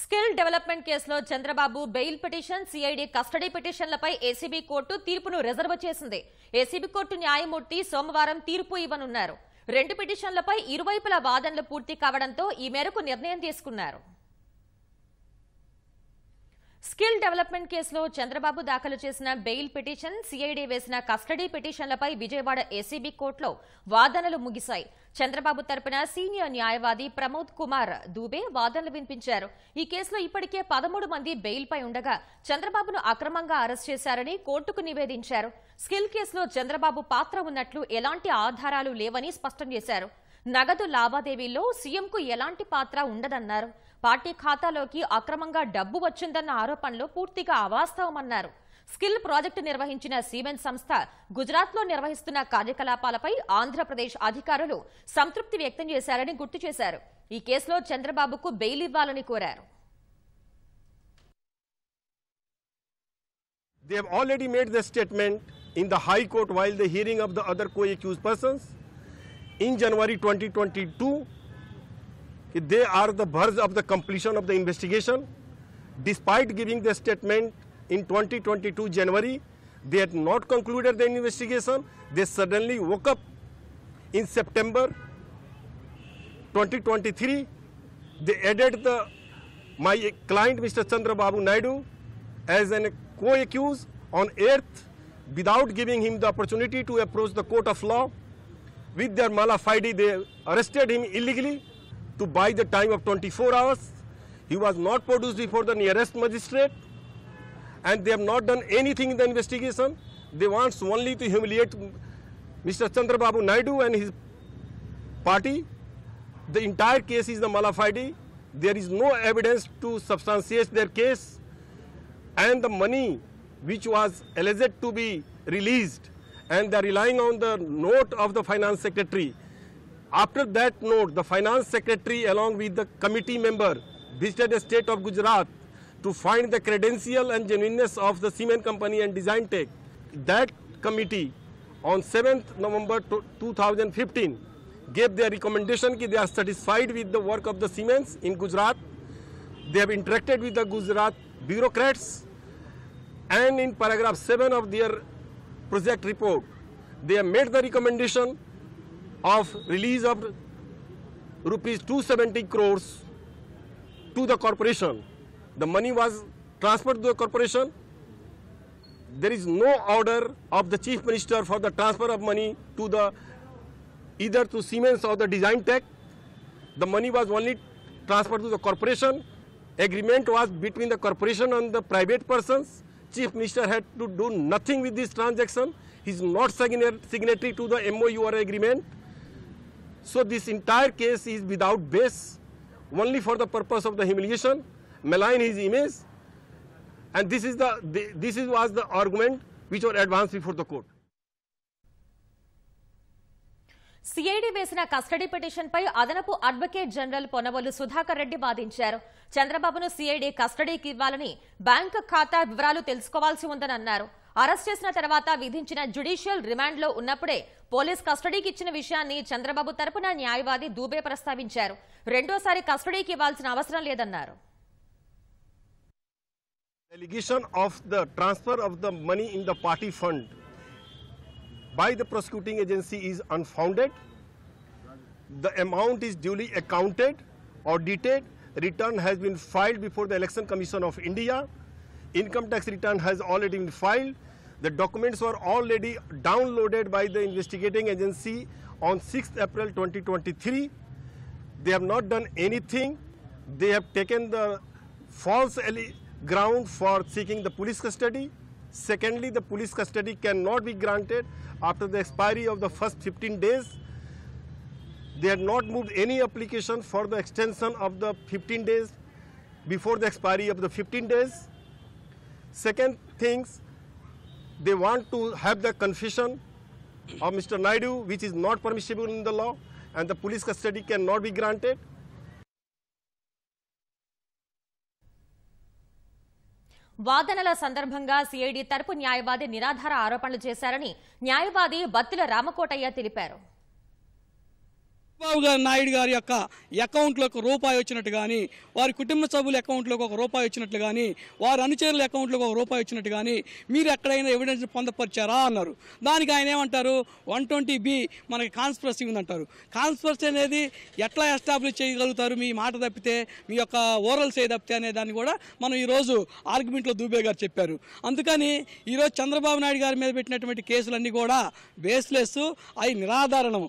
Skill development కేసులో Chandrababu bail petition CID custody పిటిషన్లపై ACB court తీర్పును reserve చేసింది. ACB court న్యాయమూర్తి సోమవారం తీర్పు ఇవ్వనున్నారు. రెండు పిటిషన్లపై ఇరువైపుల వాదనలు పూర్తి కావడంతో ఈ మేరకు నిర్ణయం తీసుకున్నారు. స్కిల్ డెవలప్మెంట్ కేసులో చంద్రబాబు దాఖలు చేసిన బెయిల్ పిటిషన్ సిఐడి వేసిన కస్టడీ పిటిషన్లపై విజయవాడ ఏసీబీ కోర్టులో వాదనలు ముగిశాయి. చంద్రబాబు తరపున సీనియర్ న్యాయవాది ప్రమోద్ కుమార్ దూబే వాదనలు వినిపించారు. ఈ కేసులో ఇప్పటికే పదమూడు మంది బెయిల్పై ఉండగా చంద్రబాబును అక్రమంగా అరెస్ట్ చేశారని కోర్టుకు నివేదించారు. స్కిల్ కేసులో చంద్రబాబు పాత్ర ఉన్నట్లు ఎలాంటి ఆధారాలు లేవని స్పష్టం చేశారు. నగదు లావాదేవీల్లో సీఎంకు ఎలాంటి పాత్ర ఉండదన్నారు. పార్టీ ఖాతాలోకి అక్రమంగా డబ్బు వచ్చిందన్న ఆరోపణలు పూర్తిగా అవాస్తవమన్నారు. స్కిల్ ప్రాజెక్టు నిర్వహించిన సిమెంట్ సంస్థ గుజరాత్లో నిర్వహిస్తున్న కార్యకలాపాలపై ఆంధ్రప్రదేశ్ అధికారులు సంతృప్తి వ్యక్తం చేశారని గుర్తు చేశారు. ఈ కేసులో చంద్రబాబుకు బెయిల్ ఇవ్వాలని కోరారు. They have already made the statement in the High Court while the hearing of the other co-accused persons. In January 2022. that They are the birds of the completion of the investigation. Despite giving the statement in 2022 January, they had not concluded the investigation. They suddenly woke up in September 2023. They added the my client Mr. Chandra Babu Naidu as an co-accused on earth without giving him the opportunity to approach the court of law. With their mala fide, they arrested him illegally to buy the time of 24 hours. He was not produced before the nearest magistrate and they have not done anything in the investigation. They want only to humiliate Mr. Chandra Babu Naidu and his party. The entire case is the mala fide. There is no evidence to substantiate their case and the money which was alleged to be released and they are relying on the note of the finance secretary. After that note, the finance secretary along with the committee member visited the state of Gujarat to find the credential and genuineness of the Siemens company and DesignTech. That committee on 7th November 2015 gave their recommendation that they are satisfied with the work of the Siemens in Gujarat. They have interacted with the Gujarat bureaucrats and in paragraph 7 of their project report, they have made the recommendation of release of rupees 270 crores to the corporation. The money was transferred to the corporation. There is no order of the chief minister for the transfer of money to the either to Siemens or the DesignTech. The money was only transferred to the corporation. Agreement was between the corporation and the private persons. Chief Minister had to do nothing with this transaction. He is not signa- signatory to the MOU or agreement. So this entire case is without base, only for the purpose of the humiliation, malign his image, and this is the this is was the argument which were advanced before the court. CID వేసిన custody పిటిషన్పై అదనపు advocate general Ponnavolu Sudhakar Reddy వాదించారు. చంద్రబాబును CID కస్టడీకి ఇవ్వాలని bank ఖాతా వివరాలు తెలుసుకోవాల్సి ఉందని అన్నారు అరెస్ట్ చేసిన తర్వాత విధించిన జ్యుడిషియల్ రిమాండ్లో ఉన్నప్పుడే పోలీస్ కస్టడీకి ఇచ్చిన విషయాన్ని చంద్రబాబు తరపున న్యాయవాది దూబే ప్రస్తావించారు. రెండోసారి కస్టడీకి ఇవ్వాల్సిన అవసరం లేదన్నారు. Allegation of the transfer of the money in the party fund. By the prosecuting agency is unfounded. The amount is duly accounted, audited, return has been filed before the Election Commission of India. Income tax return has already been filed. The documents were already downloaded by the investigating agency on 6th April 2023. They have not done anything. They have taken the false ground for seeking the police custody. Secondly, the police custody cannot be granted after the expiry of the first 15 days. They had not moved any application for the extension of the 15 days before the expiry of the 15 days. Second things, they want to have the confession of Mr. Naidu, which is not permissible in the law, and the police custody cannot be granted. వాదనల సందర్భంగా CID తరపు న్యాయవాది నిరాధార ఆరోపణలు చేశారని న్యాయవాది బత్తుల రామకోటయ్య తెలిపారు. చంద్రబాబు గారి నాయుడు గారి యొక్క అకౌంట్లోకి రూపాయి వచ్చినట్టు కానీ వారి కుటుంబ సభ్యుల అకౌంట్లోకి ఒక రూపాయి వచ్చినట్లు కానీ వారి అనుచరుల అకౌంట్లోకి ఒక రూపాయి వచ్చినట్టు కానీ మీరు ఎక్కడైనా ఎవిడెన్స్ పొందపరిచారా అన్నారు. దానికి ఆయన ఏమంటారు? వన్ ట్వంటీ బి మనకి కాన్స్పరసీ ఉందంటారు. కాన్స్పరసీ అనేది ఎట్లా ఎస్టాబ్లిష్ చేయగలుగుతారు? మీ మాట తప్పితే మీ యొక్క ఓరల్ సే తప్పితే అనే దాన్ని కూడా మనం ఈరోజు ఆర్గ్యుమెంట్లో దూబే గారు చెప్పారు. అందుకని ఈరోజు చంద్రబాబు నాయుడు గారి మీద పెట్టినటువంటి కేసులన్నీ కూడా బేస్లెస్ అవి నిరాధారణం.